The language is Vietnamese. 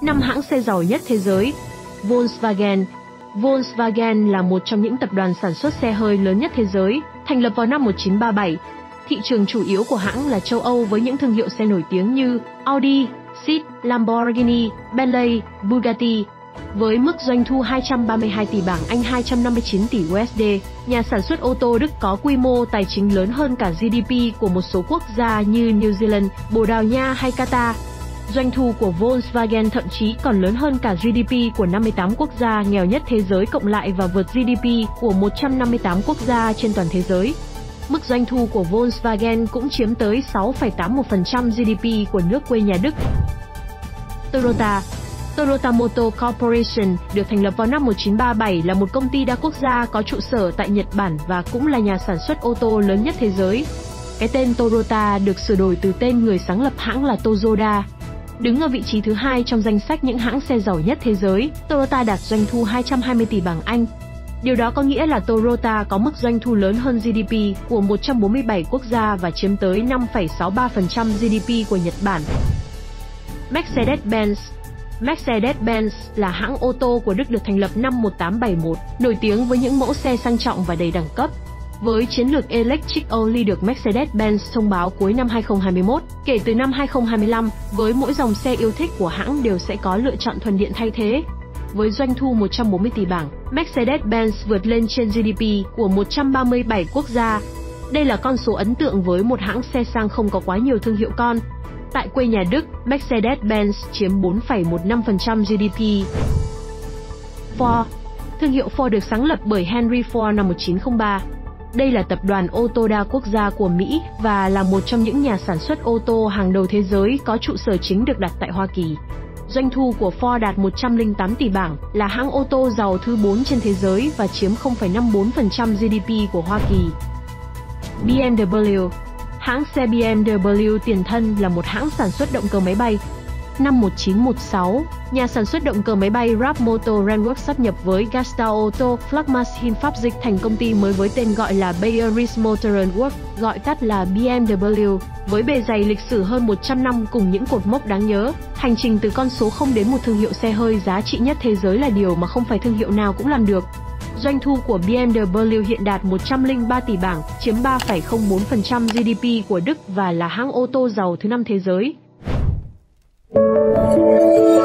năm hãng xe giàu nhất thế giới. Volkswagen Volkswagen là một trong những tập đoàn sản xuất xe hơi lớn nhất thế giới, thành lập vào năm 1937. Thị trường chủ yếu của hãng là châu Âu với những thương hiệu xe nổi tiếng như Audi, Seat, Lamborghini, Bentley, Bugatti. Với mức doanh thu 232 tỷ bảng Anh 259 tỷ USD, nhà sản xuất ô tô Đức có quy mô tài chính lớn hơn cả GDP của một số quốc gia như New Zealand, Bồ Đào Nha hay Qatar. Doanh thu của Volkswagen thậm chí còn lớn hơn cả GDP của 58 quốc gia nghèo nhất thế giới cộng lại và vượt GDP của 158 quốc gia trên toàn thế giới. Mức doanh thu của Volkswagen cũng chiếm tới 6,81% GDP của nước quê nhà Đức. Toyota Toyota Motor Corporation được thành lập vào năm 1937 là một công ty đa quốc gia có trụ sở tại Nhật Bản và cũng là nhà sản xuất ô tô lớn nhất thế giới. Cái tên Toyota được sửa đổi từ tên người sáng lập hãng là Toyoda. Đứng ở vị trí thứ hai trong danh sách những hãng xe giàu nhất thế giới, Toyota đạt doanh thu 220 tỷ bảng Anh. Điều đó có nghĩa là Toyota có mức doanh thu lớn hơn GDP của 147 quốc gia và chiếm tới 5,63% GDP của Nhật Bản. Mercedes-Benz Mercedes-Benz là hãng ô tô của Đức được thành lập năm 1871, nổi tiếng với những mẫu xe sang trọng và đầy đẳng cấp. Với chiến lược Electric Only được Mercedes-Benz thông báo cuối năm 2021, kể từ năm 2025, với mỗi dòng xe yêu thích của hãng đều sẽ có lựa chọn thuần điện thay thế. Với doanh thu 140 tỷ bảng, Mercedes-Benz vượt lên trên GDP của 137 quốc gia. Đây là con số ấn tượng với một hãng xe sang không có quá nhiều thương hiệu con. Tại quê nhà Đức, Mercedes-Benz chiếm 4,15% GDP. Ford Thương hiệu Ford được sáng lập bởi Henry Ford năm 1903. Đây là tập đoàn ô tô đa quốc gia của Mỹ và là một trong những nhà sản xuất ô tô hàng đầu thế giới có trụ sở chính được đặt tại Hoa Kỳ. Doanh thu của Ford đạt 108 tỷ bảng, là hãng ô tô giàu thứ 4 trên thế giới và chiếm 0,54% GDP của Hoa Kỳ. BMW Hãng xe BMW tiền thân là một hãng sản xuất động cơ máy bay, Năm 1916, nhà sản xuất động cơ máy bay Rapp Motor Renworks sáp nhập với Gasta Auto Flagmachine pháp dịch thành công ty mới với tên gọi là Bayeris Motor gọi tắt là BMW. Với bề dày lịch sử hơn 100 năm cùng những cột mốc đáng nhớ, hành trình từ con số 0 đến một thương hiệu xe hơi giá trị nhất thế giới là điều mà không phải thương hiệu nào cũng làm được. Doanh thu của BMW hiện đạt 103 tỷ bảng, chiếm 3,04% GDP của Đức và là hãng ô tô giàu thứ năm thế giới. Thank you.